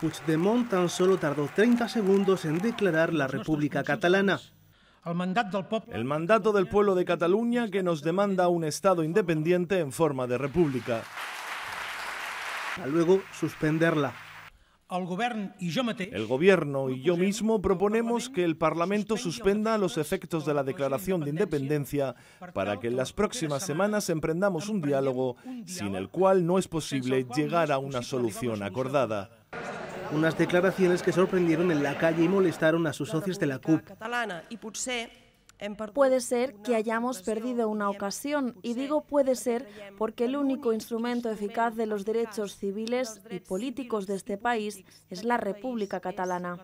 Puigdemont tan solo tardó 30 segundos en declarar la República Catalana. El mandato del pueblo de Cataluña que nos demanda un Estado independiente en forma de república. A luego suspenderla. El gobierno y yo mismo proponemos que el Parlamento suspenda los efectos de la declaración de independencia para que en las próximas semanas emprendamos un diálogo sin el cual no es posible llegar a una solución acordada. Unas declaraciones que sorprendieron en la calle y molestaron a sus socios de la CUP. Puede ser que hayamos perdido una ocasión, y digo puede ser porque el único instrumento eficaz de los derechos civiles y políticos de este país es la República Catalana.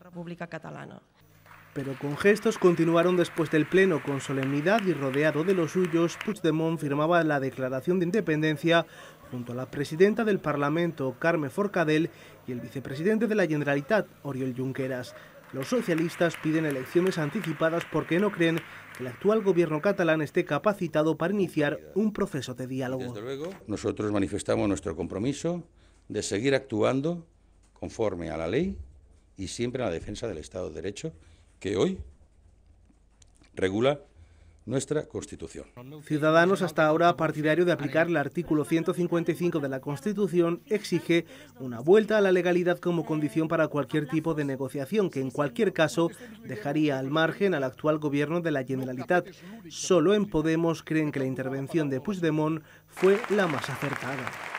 Pero con gestos continuaron después del Pleno, con solemnidad y rodeado de los suyos, Puigdemont firmaba la declaración de independencia junto a la presidenta del Parlamento, Carme Forcadell, y el vicepresidente de la Generalitat, Oriol Junqueras. Los socialistas piden elecciones anticipadas porque no creen que el actual gobierno catalán esté capacitado para iniciar un proceso de diálogo. Desde luego, nosotros manifestamos nuestro compromiso de seguir actuando conforme a la ley y siempre en la defensa del Estado de Derecho que hoy regula nuestra Constitución. Ciudadanos, hasta ahora partidario de aplicar el artículo 155 de la Constitución, exige una vuelta a la legalidad como condición para cualquier tipo de negociación, que en cualquier caso dejaría al margen al actual gobierno de la Generalitat. Solo en Podemos creen que la intervención de Puigdemont fue la más acertada.